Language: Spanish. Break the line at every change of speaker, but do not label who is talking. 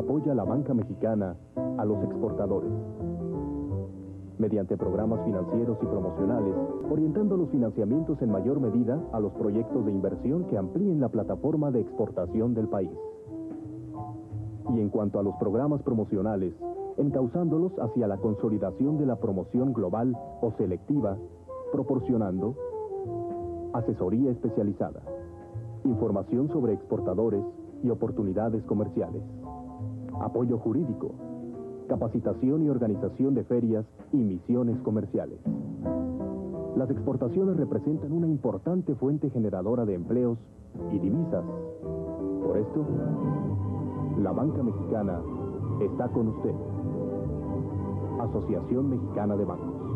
apoya la banca mexicana a los exportadores. Mediante programas financieros y promocionales, orientando los financiamientos en mayor medida a los proyectos de inversión que amplíen la plataforma de exportación del país. Y en cuanto a los programas promocionales, encauzándolos hacia la consolidación de la promoción global o selectiva, proporcionando asesoría especializada, información sobre exportadores y oportunidades comerciales, apoyo jurídico, capacitación y organización de ferias y misiones comerciales. Las exportaciones representan una importante fuente generadora de empleos y divisas. Por esto, la banca mexicana está con usted. Asociación Mexicana de Bancos.